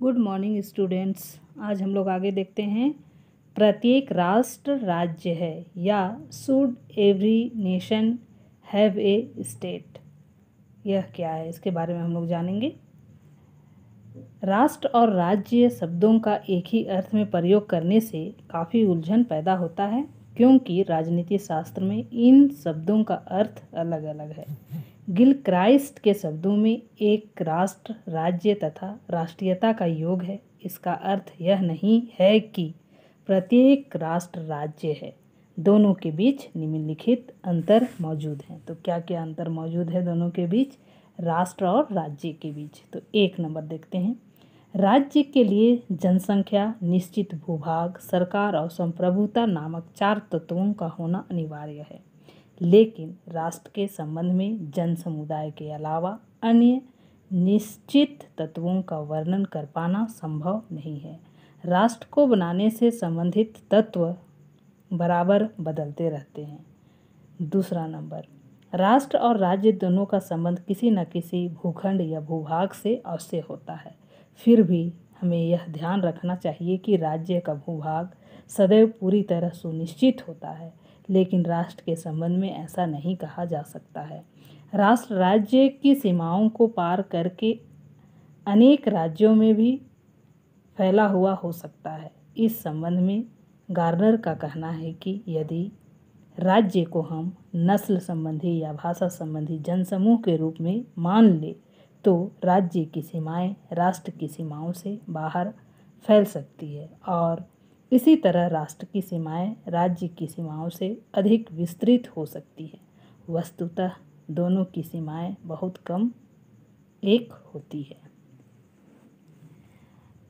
Good morning students. आज हम लोग आगे देखते हैं, प्रत्येक राष्ट्र राज्य है या should every nation have a state. यह क्या है, इसके बारे में हम लोग जानेंगे। राष्ट्र और राज्य शब्दों का एक ही अर्थ में प्रयोग करने से काफ़ी उलझन पैदा होता है, क्योंकि राजनीति शास्त्र में इन शब्दों का अर्थ अलग अलग है। गिल क्राइस्ट के शब्दों में एक राष्ट्र, राज्य तथा राष्ट्रीयता का योग है। इसका अर्थ यह नहीं है कि प्रत्येक राष्ट्र, राज्य है। दोनों के बीच निम्नलिखित अंतर मौजूद हैं। तो क्या क्या अंतर मौजूद है दोनों के बीच? राष्ट्र और राज्य के बीच। तो एक नंबर देखते हैं। राज्य के लिए जनसंख्या, निश्चित भूभाग, सरकार और संप्रभुता नामक चार तत्वों का होना अनिवार्य है। लेकिन राष्ट्र के संबंध में जन समुदाय के अलावा अन्य निश्चित तत्वों का वर्णन कर पाना संभव नहीं है। राष्ट्र को बनाने से संबंधित तत्व बराबर बदलते रहते हैं। दूसरा नंबर, राष्ट्र और राज्य दोनों का संबंध किसी न किसी भूखंड या भूभाग से अवश्य होता है। फिर भी हमें यह ध्यान रखना चाहिए कि राज्य का भूभाग सदैव पूरी तरह सुनिश्चित होता है। लेकिन राष्ट्र के संबंध में ऐसा नहीं कहा जा सकता है। राष्ट्र राज्य की सीमाओं को पार करके अनेक राज्यों में भी फैला हुआ हो सकता है। इस संबंध में गार्नर का कहना है कि यदि राज्य को हम नस्ल संबंधी या भाषा संबंधी जनसमूह के रूप में मान ले तो राज्य की सीमाएँ राष्ट्र की सीमाओं से बाहर फैल सकती है और इसी तरह राष्ट्र की सीमाएँ राज्य की सीमाओं से अधिक विस्तृत हो सकती है। वस्तुतः दोनों की सीमाएँ बहुत कम एक होती है।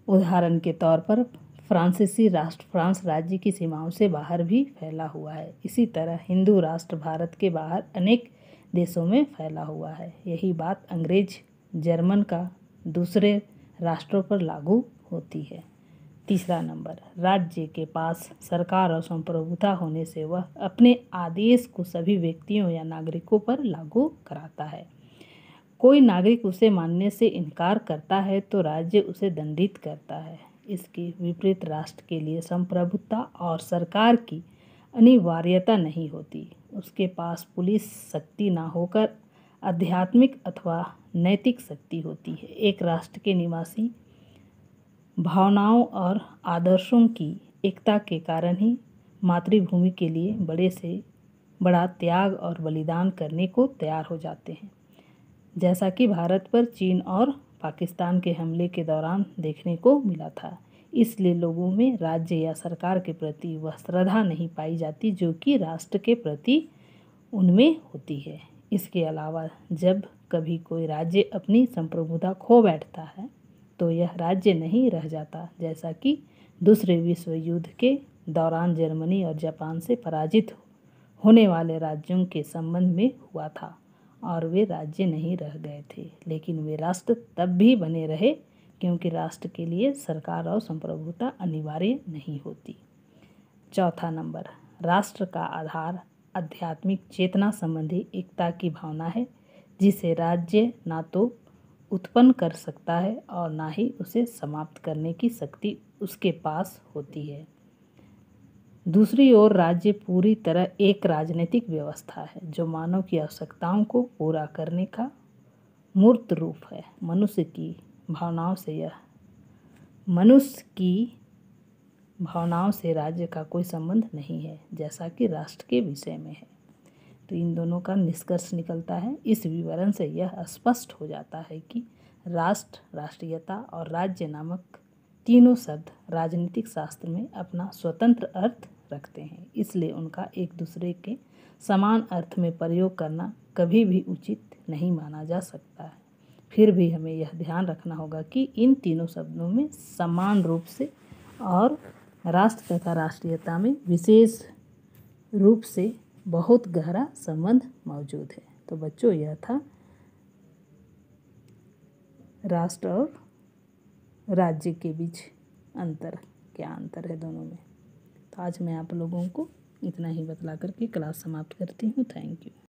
उदाहरण के तौर पर फ्रांसीसी राष्ट्र फ्रांस राज्य की सीमाओं से बाहर भी फैला हुआ है। इसी तरह हिंदू राष्ट्र भारत के बाहर अनेक देशों में फैला हुआ है। यही बात अंग्रेज़, जर्मन का दूसरे राष्ट्रों पर लागू होती है। तीसरा नंबर, राज्य के पास सरकार और संप्रभुता होने से वह अपने आदेश को सभी व्यक्तियों या नागरिकों पर लागू कराता है। कोई नागरिक उसे मानने से इनकार करता है तो राज्य उसे दंडित करता है। इसके विपरीत राष्ट्र के लिए संप्रभुता और सरकार की अनिवार्यता नहीं होती। उसके पास पुलिस शक्ति ना होकर आध्यात्मिक अथवा नैतिक शक्ति होती है। एक राष्ट्र के निवासी भावनाओं और आदर्शों की एकता के कारण ही मातृभूमि के लिए बड़े से बड़ा त्याग और बलिदान करने को तैयार हो जाते हैं। जैसा कि भारत पर चीन और पाकिस्तान के हमले के दौरान देखने को मिला था, इसलिए लोगों में राज्य या सरकार के प्रति वह श्रद्धा नहीं पाई जाती जो कि राष्ट्र के प्रति उनमें होती है। इसके अलावा जब कभी कोई राज्य अपनी संप्रभुता खो बैठता है तो यह राज्य नहीं रह जाता, जैसा कि दूसरे विश्व युद्ध के दौरान जर्मनी और जापान से पराजित होने वाले राज्यों के संबंध में हुआ था, और वे राज्य नहीं रह गए थे। लेकिन वे राष्ट्र तब भी बने रहे, क्योंकि राष्ट्र के लिए सरकार और संप्रभुता अनिवार्य नहीं होती। चौथा नंबर, राष्ट्र का आधार आध्यात्मिक चेतना संबंधी एकता की भावना है, जिसे राज्य ना तो उत्पन्न कर सकता है और ना ही उसे समाप्त करने की शक्ति उसके पास होती है। दूसरी ओर राज्य पूरी तरह एक राजनीतिक व्यवस्था है, जो मानव की आवश्यकताओं को पूरा करने का मूर्त रूप है। मनुष्य की भावनाओं से यह, मनुष्य की भावनाओं से राज्य का कोई संबंध नहीं है, जैसा कि राष्ट्र के विषय में है। तो इन दोनों का निष्कर्ष निकलता है। इस विवरण से यह स्पष्ट हो जाता है कि राष्ट्र, राष्ट्रीयता और राज्य नामक तीनों शब्द राजनीतिक शास्त्र में अपना स्वतंत्र अर्थ रखते हैं। इसलिए उनका एक दूसरे के समान अर्थ में प्रयोग करना कभी भी उचित नहीं माना जा सकता है। फिर भी हमें यह ध्यान रखना होगा कि इन तीनों शब्दों में समान रूप से और राष्ट्र तथा राष्ट्रीयता में विशेष रूप से बहुत गहरा संबंध मौजूद है। तो बच्चों, यह था राष्ट्र और राज्य के बीच अंतर, क्या अंतर है दोनों में? तो आज मैं आप लोगों को इतना ही बतला करके क्लास समाप्त करती हूँ। Thank you.